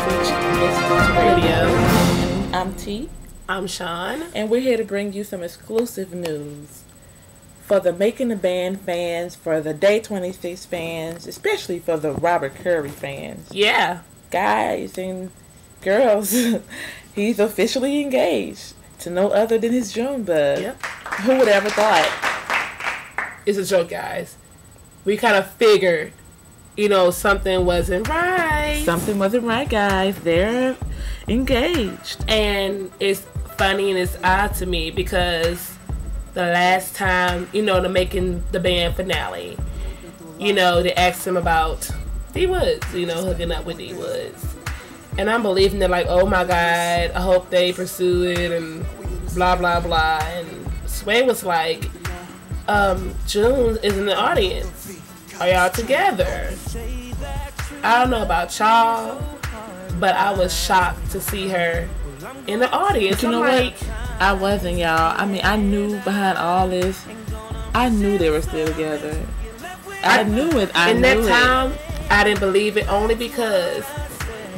Sausage Radio. I'm T. I'm Sean. And we're here to bring you some exclusive news for the Making the Band fans, for the Day 26 fans, especially for the Robert Curry fans. Yeah. Guys and girls, he's officially engaged to no other than his June bud. Yep. Who would ever thought? It's a joke, guys. We kind of figured, you know, something wasn't right. Something wasn't right, guys. They're engaged. And it's funny and it's odd to me because the last time, you know, the making the band finale, you know, they asked him about D Woods, you know, hooking up with D Woods. And I'm believing they're like, oh my God, I hope they pursue it and blah, blah, blah. And Sway was like, um, June is in the audience. Are y'all together? I don't know about y'all, but I was shocked to see her in the audience. But you know I'm like, what? I wasn't, y'all. I mean, I knew behind all this, I knew they were still together. I, I- knew it. I in that time, I didn't believe it only because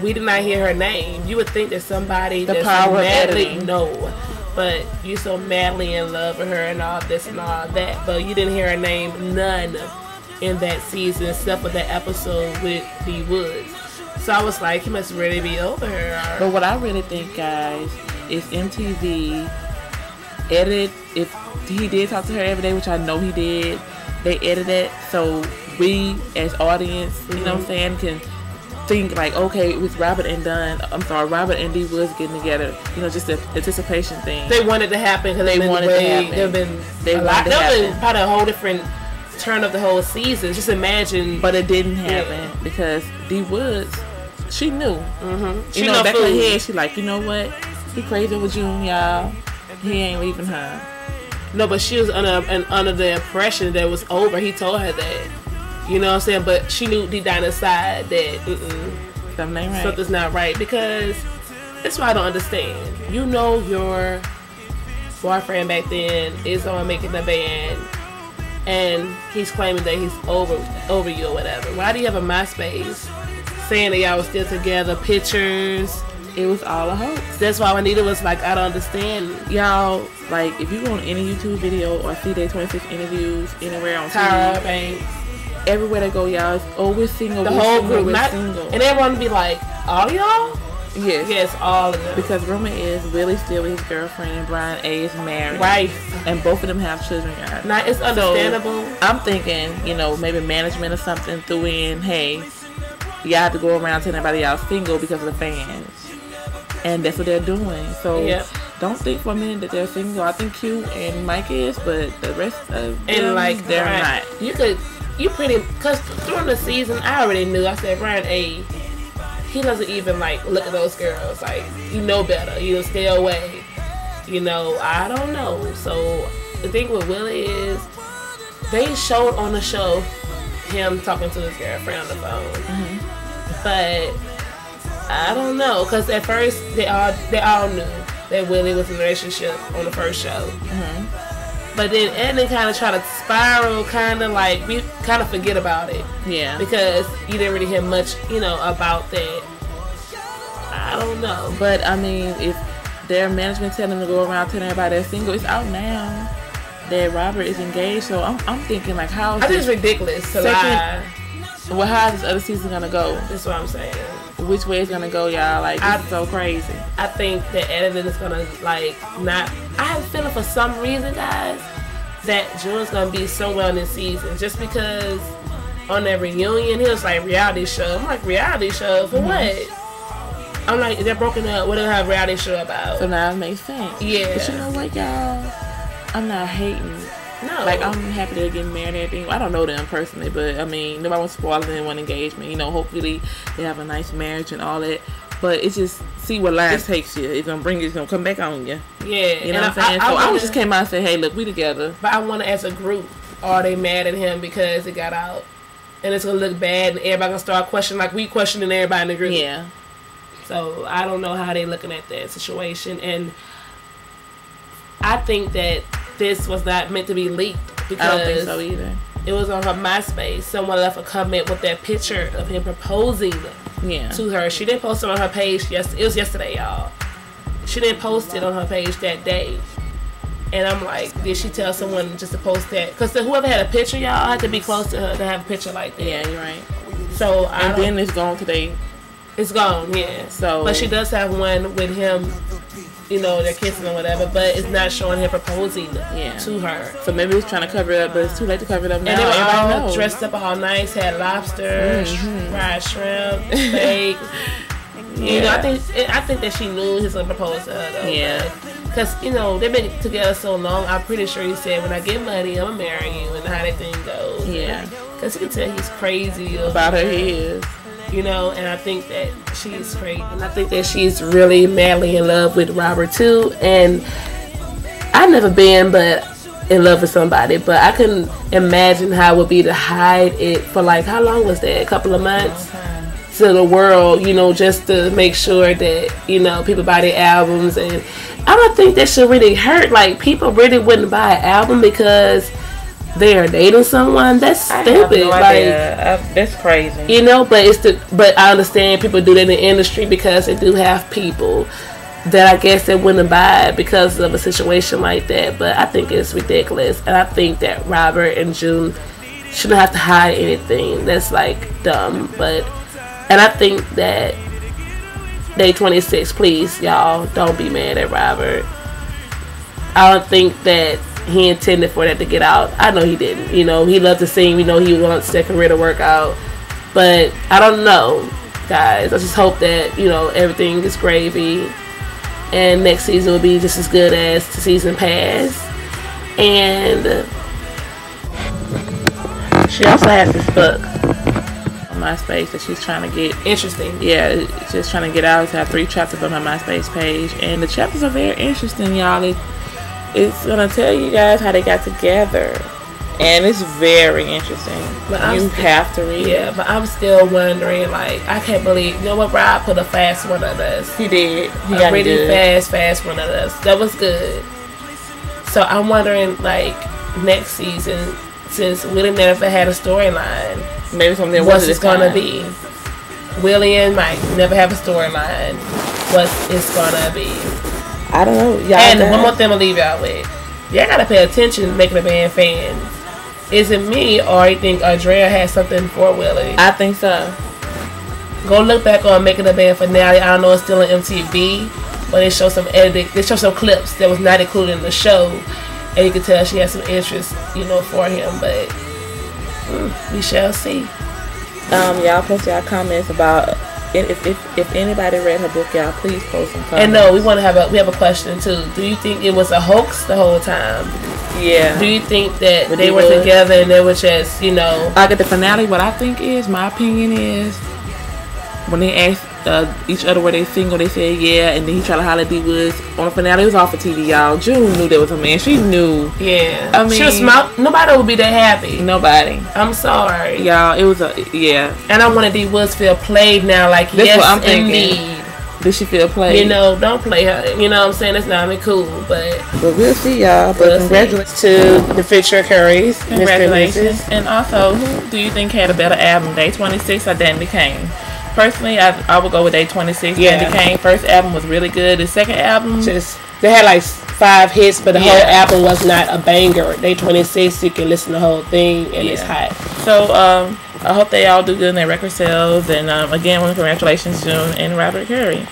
we did not hear her name. You would think that somebody The that's power madly no, but you're so madly in love with her and all this and all that, but you didn't hear her name none in that season except for that episode with D Woods. So I was like, he must really be over her. But what I really think, guys, is MTV edited. If he did talk to her every day, which I know he did, they edited it so we as audience, you know what I'm mm-hmm. saying, can think like, okay, it was Robert and Dawn. I'm sorry, Robert and D Woods getting together. You know, just the anticipation thing. they wanted to happen because They wanted to happen. They've been They a lot. They've been probably a whole different turn of the whole season. Just imagine, but it didn't happen because D Woods, she knew. mm-hmm. You know, back in her head, she like, you know what? He crazy with June, y'all. He ain't leaving her. No, but she was under and under the impression that it was over. He told her that. You know what I'm saying? But she knew deep down inside that Something right. something's not right because that's why I don't understand. You know your boyfriend back then is on making the band, and he's claiming that he's over over you or whatever. Why do you have a MySpace saying that y'all was still together? Pictures. It was all a hoax. That's why Anita was like, I don't understand. Y'all, like, if you go on any YouTube video or see Day 26 interviews anywhere on Tyra TV, Banks. everywhere they go, y'all, it's, oh, we're single, the whole single, group, not, single. and everyone be like, "All y'all?" Yes. Yes, all of them. Because rumor is Willie still with his girlfriend and Brian A is married. Wife. And both of them have children, guys. Now it's understandable. I'm thinking, you know, maybe management or something threw in, hey, y'all have to go around telling everybody y'all single because of the fans. And that's what they're doing. So Yep. don't think for a minute that they're single. I think Que and Mike is, but the rest of and them, like they're Brian- not. You could, you pretty, cause during the season, I already knew. I said Brian A. He doesn't even like look at those girls. Like you know better. You know, stay away. You know, I don't know. So the thing with Willie is, they showed on the show him talking to his girlfriend on the phone, mm-hmm. but I don't know. Cause at first they all they all knew that Willie was in a relationship on the first show. Mm-hmm. But then and Edna kind of tried to spiral, kind of like we kind of forget about it Yeah. because you didn't really hear much, you know, about that. I don't know. But I mean, if their management telling them to go around telling everybody they're single, it's out now that Robert is engaged. So I'm, I'm thinking like, how is I think it's ridiculous to Second- lie. Well, how is this other season gonna go? That's what I'm saying. Which way it's gonna go, y'all? Like, this I- is so crazy. I think the editing is gonna like not. I have a feeling for some reason, guys, that June's gonna be somewhere in this season just because on that reunion he was like reality show. I'm like reality show for mm-hmm. what? I'm like they're broken up. What do they have reality show about? So now it makes sense. Yeah. But you know what, y'all? I'm not hating. No, Like, I'm happy they're getting married and everything. I don't know them personally, but I mean, nobody wants to spoil anyone engagement. You know, hopefully they have a nice marriage and all that. But it's just see what life takes you. It's gonna bring you. It's gonna come back on you. yeah. You know and what I'm saying? so I, wanna- was just came out and said, "Hey, look, we together." But I want to, as a group, are they mad at him because it got out? And it's gonna look bad, and everybody gonna start questioning, like we questioning everybody in the group. Yeah. So I don't know how they looking at that situation, and I think that this was not meant to be leaked because I don't think so either. it was on her MySpace. Someone left a comment with that picture of him proposing Yeah. to her. She didn't post it on her page. Yes, it was yesterday, y'all. She didn't post it on her page that day. And I'm like, did she tell someone just to post that? Because whoever had a picture, y'all had to be close to her to have a picture like that. Yeah, you're right. So I And then it's gone today. it's gone, yeah. So- but she does have one with him. You know, they're kissing or whatever, but it's not showing him proposing Yeah. to her. So maybe it's trying to cover it up, but it's too late to cover it up now. And they were Everybody all knows. dressed up all nice, had lobster, Mm-hmm. fried shrimp, steak. You know, I think I think that she knew he was gonna propose to her though. Yeah. Because you know they've been together so long. I'm pretty sure he said, "When I get money, I'm gonna marry you," and how that thing goes. Yeah. Because you can tell he's crazy About her, he is. You know, and I think that she's great, and I think that she's really madly in love with Robert too. And I've never been, but in love with somebody, but I couldn't imagine how it would be to hide it for like how long was that? A couple of months to the world, you know, just to make sure that you know people buy their albums, and I don't think that should really hurt. Like people really wouldn't buy an album because they are dating someone. That's stupid. no like. I- that's crazy. You know, but it's the but I understand people do that in the industry because they do have people that I guess they wouldn't buy because of a situation like that. But I think it's ridiculous, and I think that Robert and June shouldn't have to hide anything. That's like dumb. But and I think that day twenty six, please y'all don't be mad at Robert. I don't think that he intended for that to get out. I know he didn't. You know, he loved to sing. We know he wants their career to work out. But I don't know, guys. I just hope that, you know, everything is gravy. And next season will be just as good as the season past. And she also has this book. On MySpace that she's trying to get. Interesting. Yeah, just trying to get out. To have three chapters on her MySpace page, and the chapters are very interesting, y'all. It's gonna tell you guys how they got together, and it's very interesting. But I'm you st- have to read. Yeah, but I'm still wondering, like, I can't believe, you know what, Rob put a fast one on us. he did. He a got really good. fast, fast one of us. That was good. So I'm wondering, like, next season, since Willie never had a storyline, Maybe something what's was it gonna be? Willie and Mike never have a storyline. What's it's gonna be? I don't know. Y'all And got- one more thing gonna leave y'all with. Y'all gotta pay attention making a band fans. Is it me or you think Aundrea has something for Willie? I think so. Go look back on making a band finale. I don't know it's still on MTV, but they show some editing. They show some clips that was not included in the show, and you can tell she has some interest, you know, for him. But mm, we shall see. Um, y'all post y'all comments about if if if anybody read her book, y'all please post some comments. And no, we want to have a we have a question too. Do you think it was a hoax the whole time? yeah. Do you think that With they were together and they were just, you know, I get the finale. What I think is, my opinion is, when they asked uh, each other were they single, they said yeah, and then he tried to holler at D Woods on the finale. It was off for TV, y'all. June knew there was a man. She knew yeah? I she was mean- smart. Nobody would be that happy. nobody. I'm sorry. Y'all, it was a yeah. And I wanted D Woods feel played now. Like That's yes, what I'm thinking. indeed. Did she feel played? You know, don't play her. You know what I'm saying? It's not even cool, but but we'll see, y'all. But We'll see. congratulations. to the Fisher Currys. Mr. Congratulations. And also, who do you think had a better album, Day 26 or Danity Kane? Personally, I, I would go with Day 26. Yeah. Danity Kane. First album was really good. The second album, Just they had like five hits, but the whole album was not a banger. Day 26, you can listen to the whole thing, and it's hot. So um, I hope they all do good in their record sales. And um, again, congratulations, June and Robert Curry.